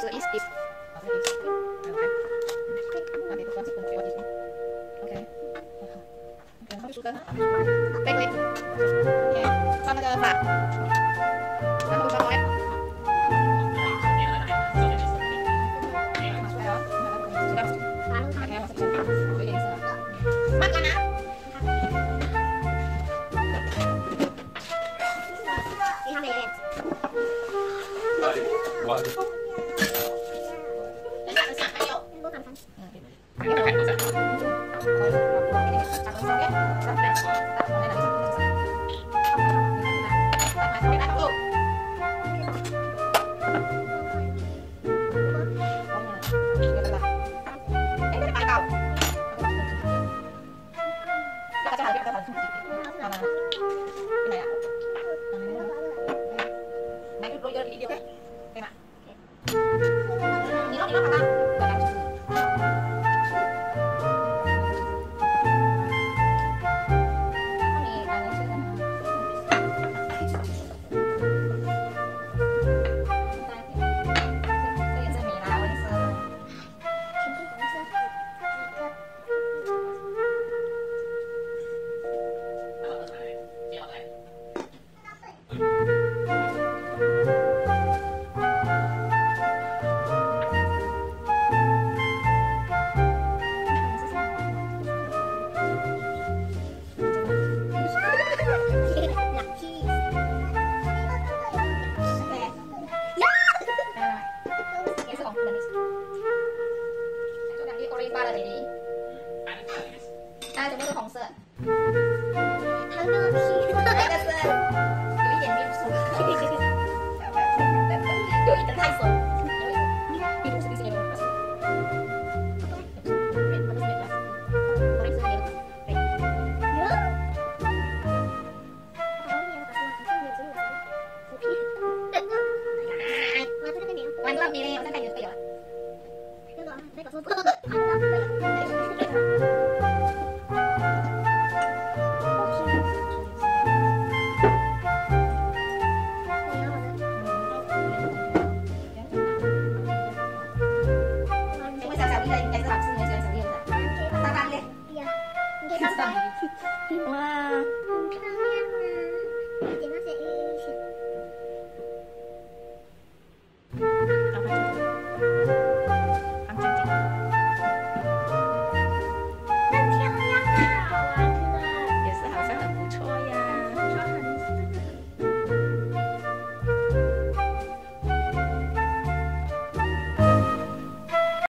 eso is if. Okay. Okay, itu kan sepuluh Oke. Oke, aku Ya, ke Pak. Ya? Waduh. Ini lo kata 发了给你大家全部是红色他们是这个是有一点面熟有一点太熟你我的意思还没有没有那个那个是哥 Iya. Iya. guys Wah.